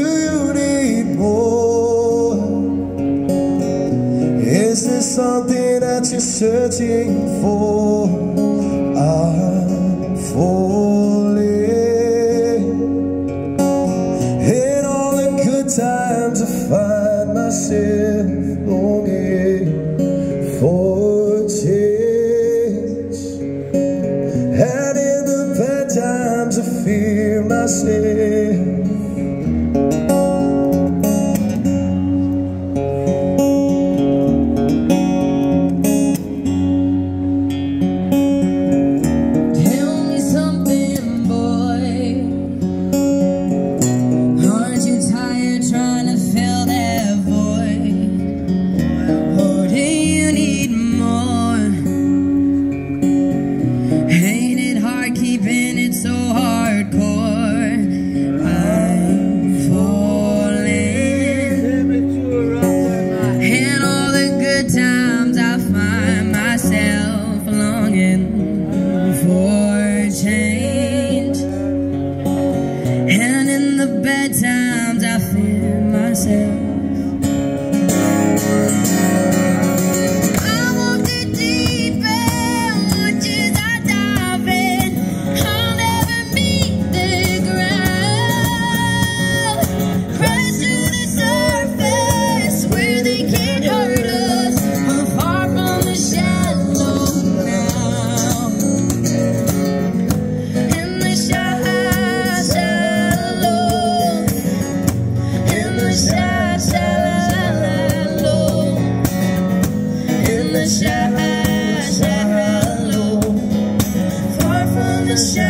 you need more? Is this something that you're searching for? I'm falling In all the good times I find myself longing for change And in the bad times I fear myself myself. the sun.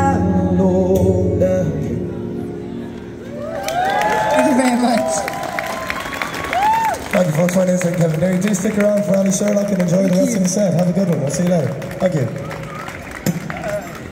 Thank you, folks. My name's Kevin Derry. Do stick around for Allie Sherlock and enjoy Thank the rest you. of the set. Have a good one. I'll see you later. Thank you.